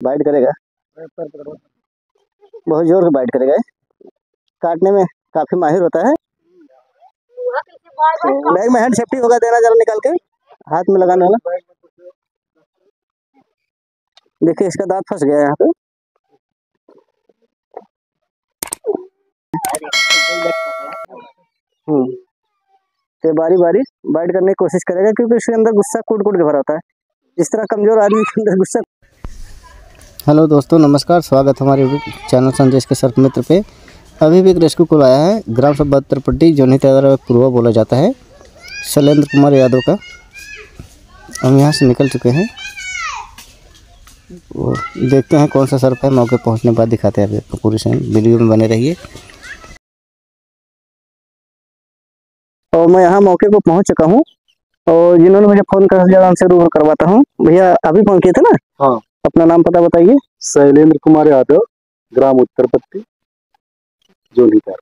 Bite करेगा। बहुत ज़ोर से बाइट करेगा काटने में काफ़ी माहिर होता है। बैग में हैंड सेफ्टी होगा देना जरा निकाल के। हाथ में लगाने वाला देखिए, इसका दांत फंस गया यहाँ पे। हम्म। तो बारी बारी बाइट करने की कोशिश करेगा क्योंकि इसके अंदर गुस्सा कूट कूट के भरा होता है। जिस तरह कमज़ोर आदमी के अंदर गुस्सा हेलो दोस्तों, नमस्कार, स्वागत हमारे चैनल संदेश के सर्प मित्र पे। अभी भी एक रेस्क्यू कॉल आया है, ग्राम सभा बहत्तरपट्टी जोनी पूर्वा बोला जाता है, शैलेंद्र कुमार यादव का। हम यहाँ से निकल चुके हैं। वो देखते हैं कौन सा सर्प है, मौके पहुँचने के बाद दिखाते हैं अभी आपको पूरी से। वीडियो में बने रहिए। और मैं यहाँ मौके पर पहुँच चुका हूँ, और जिन्होंने मुझे फ़ोन कर दिया उनसे रूबरू करवाता हूँ। भैया, अभी फ़ोन किए थे ना? हाँ। अपना नाम पता बताइए। शैलेंद्र कुमार यादव ग्राम उत्तरपत्ती जोलीदार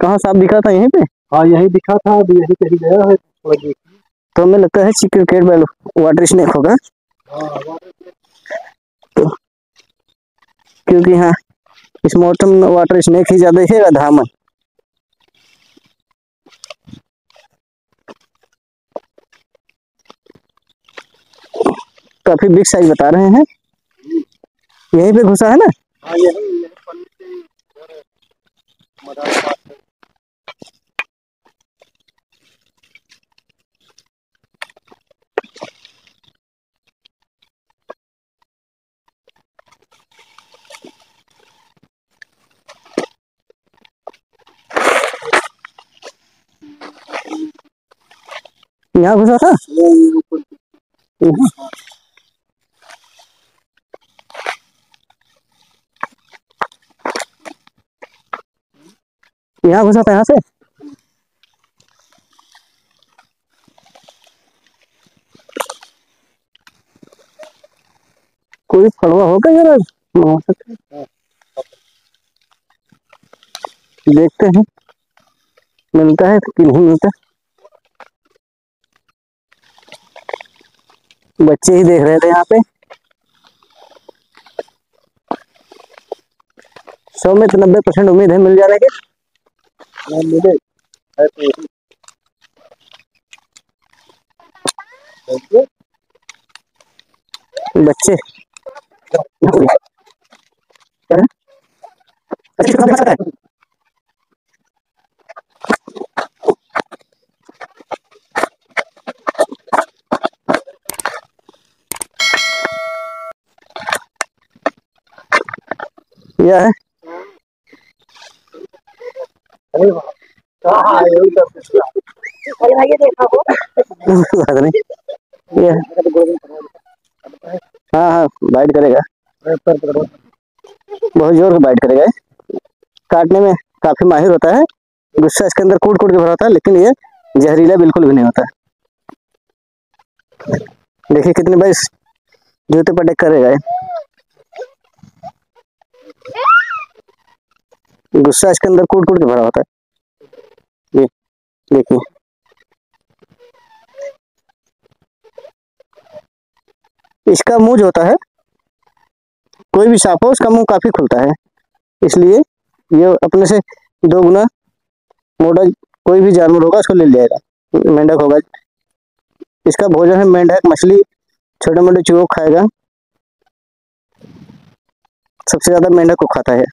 कहाँ साफ़ दिखा था यहीं पे? हाँ यही दिखा था अभी यही कहीं गया है। तो हमें लगता है क्रिकेट बैल वाटर स्नेक होगा। तो क्योंकि यहाँ इस मौसम में वाटर स्नेक ही ज़्यादा दिखेगा धामन काफ़ी बिग साइज़ बता रहे हैं। यहीं पे घुसा है ना? हाँ यही घुसा था? यहाँ घुसा था यहाँ से कोई फड़वा होगा यार? हो। देखते हैं। मिलता है कि नहीं मिलता? बच्चे ही देख रहे थे यहाँ पे। सौ में तो नब्बे परसेंट उम्मीद है मिल जाने की। मिले बच्चे? यह है अरे वाह, कहाँ है नहीं यह हाँ हाँ बाइट करेगा। बहुत ज़ोर से बाइट करेगा काटने में काफ़ी माहिर होता है गुस्सा इसके अंदर कूट कूट के भरा होता है लेकिन ये जहरीला बिल्कुल भी नहीं होता देखिए कितने बाइस जूते पर अटैक करेगा गुस्सा इसके अंदर कूट कूट के भरा होता है ये देखिए इसका मुँह जो होता है, कोई भी सांप हो, उसका मुँह काफ़ी खुलता है। इसलिए ये अपने से दो गुना मोटा कोई भी जानवर होगा, उसको ले जाएगा। मेंढक होगा। इसका भोजन है मेंढक, मछली छोटे मोटे चूहों को खाएगा। सबसे ज़्यादा मेंढक को खाता है।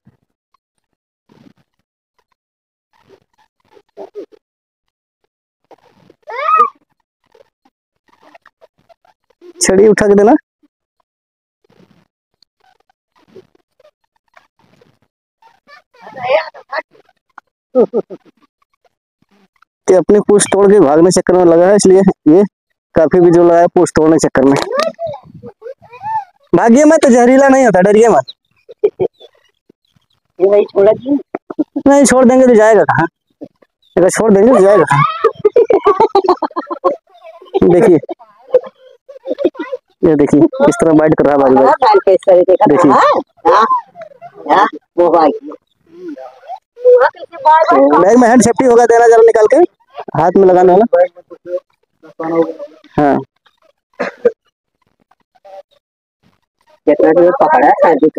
छड़ी उठा के देना। कि अपनी पूछ तोड़ के भागने चक्कर में लगा है इसलिए ये काफ़ी भी जो लगा है पूछ तोड़ने चक्कर में। भाग्य में तो जहरीला नहीं होता डरिए मत। नहीं छोड़ देंगे तो जाएगा कहाँ? अगर छोड़ देंगे तो जाएगा कहाँ? देखिए ये देखिए इस तरह बाइट कर रहा है देखिए। था हाँ? हाँ भाई। बैग में हैंड सेफ्टी होगा देना जरा निकाल के। हाथ में लगाने वगैरह हाँ। पकड़ा है शादी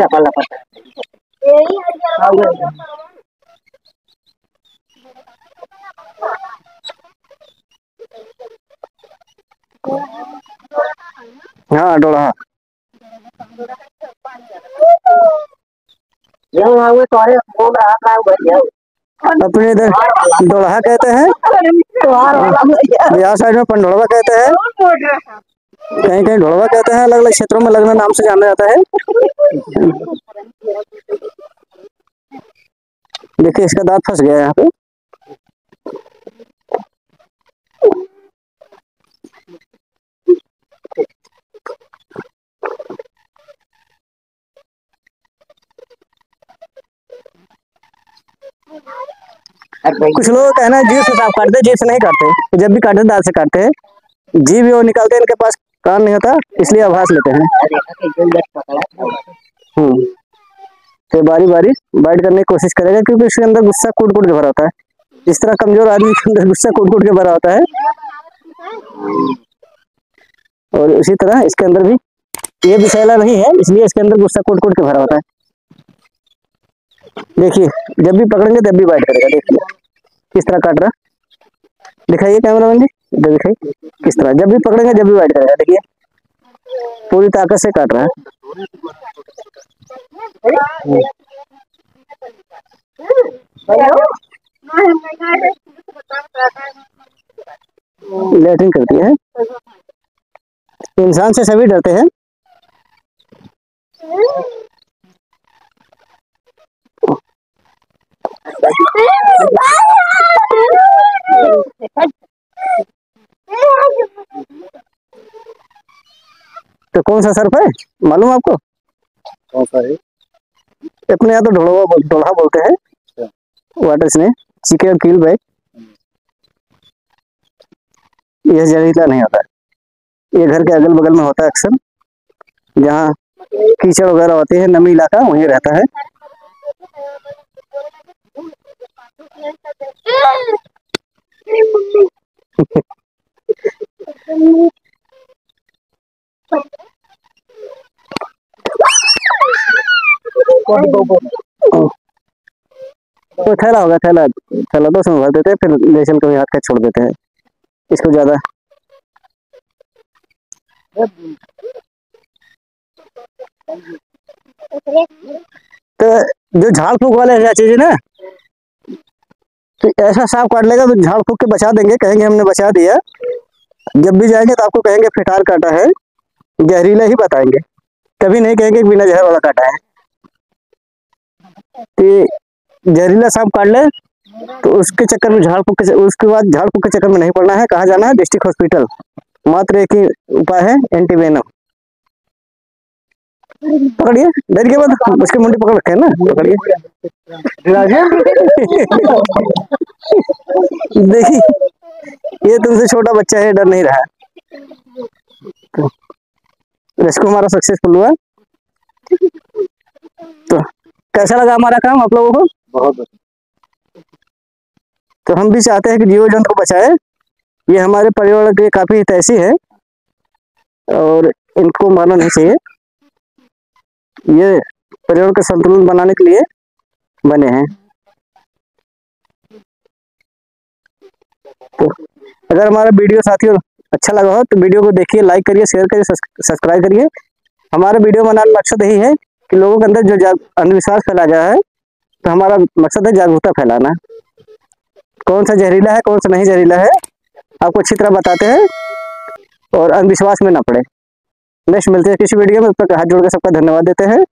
लपा लपा हाँ डोड़ा बढ़िया अपने इधर डोड़ा कहते हैं? बिहार साइड में पंडोड़वा कहते हैं। कहीं कहीं ढोड़वा कहते हैं अलग अलग क्षेत्रों में अलग अलग नाम से जाना जाता है। देखिए इसका दांत फंस गया है यहाँ पे। कुछ लोग है जीव से साफ़ काटते हैं जीव से नहीं काटते तो जब भी काटते हैं दांत से काटते हैं। जीव भी वो निकालते हैं इनके पास कान नहीं होता इसलिए आभास लेते हैं। था हम्म। तो बारी बारी बाइट करने की कोशिश करेगा क्योंकि इसके अंदर गुस्सा कूट कूट के भरा होता है। जिस तरह कमज़ोर आदमी के अंदर गुस्सा कूट कूट के भरा होता है। और उसी तरह इसके अंदर भी ये विषैला नहीं है इसलिए इसके अंदर गुस्सा कूट कूट के भरा होता है। देखिए जब भी पकड़ेंगे तब भी बाइट करेगा देखिए। किस तरह काट रहा? दिखाइए कैमरा मैन जी इधर दिखाइए, किस तरह? जब भी पकड़ेंगे, जब भी बाइट करेगा देखिए। पूरी ताकत से काट रहा है। लैट्रिन करती है। इंसान से सभी डरते हैं। तो कौन सा सर्फ है? मालूम आपको? कौन सा है? अपने यहाँ तो ढोलवा बोल ढोला बोलते हैं। वाटर स्नेक चिके और कील बैग यह जहरीला नहीं होता। है ये घर के अगल बगल में होता है अक्सर। जहाँ कीचड़ वगैरह होते है नमी इलाका वहीं रहता है। तो थैला होगा थैला। थैला तो उसमें भर देते हैं, फिर लेसल कभी हाथ का छोड़ देते हैं। इसको ज़्यादा। तो जो झाड़ फूक वाले क्या चीज़ है ना? तो ऐसा सांप काट लेगा तो झाड़ फूक के बचा देंगे, कहेंगे हमने बचा दिया। जब भी जाएँगे तो आपको कहेंगे फिटार काटा है, जहरीला ही बताएँगे। कभी नहीं कहेंगे कि बिना जहर वाला काटा है। तो जहरीला सांप काट ले तो उसके चक्कर में झाड़ फूक उसके बाद झाड़ फूक के चक्कर में नहीं पड़ना है, कहाँ जाना है? डिस्ट्रिक्ट हॉस्पिटल मात्र एक ही उपाय है एंटीवेनम पकड़िए डर के बाद उसके मुंडी पकड़ रखे ना, पकड़िए। देखिए, ये तुमसे छोटा बच्चा है, डर नहीं रहा तो हमारा सक्सेसफुल हुआ। तो कैसा लगा हमारा काम आप लोगों को? बहुत तो हम भी चाहते हैं कि जीव जंतु को बचाए। ये हमारे पर्यावरण के लिए काफ़ी हितैषी है और इनको मारना नहीं चाहिए। ये पर्यावरण का संतुलन बनाने के लिए बने हैं। तो अगर हमारा वीडियो साथियों अच्छा लगा हो तो वीडियो को देखिए, लाइक करिए, शेयर करिए सब्सक्राइब करिए। हमारा वीडियो बनाने का मकसद यही है कि लोगों के अंदर जो, अंधविश्वास फैला गया है तो हमारा मकसद है जागरूकता फैलाना। कौन सा जहरीला है, कौन सा नहीं जहरीला है, आपको अच्छी तरह बताते हैं और अंधविश्वास में ना पड़े। नेक्स्ट मिलते हैं किसी वीडियो में हाथ जोड़कर सबका धन्यवाद देते हैं।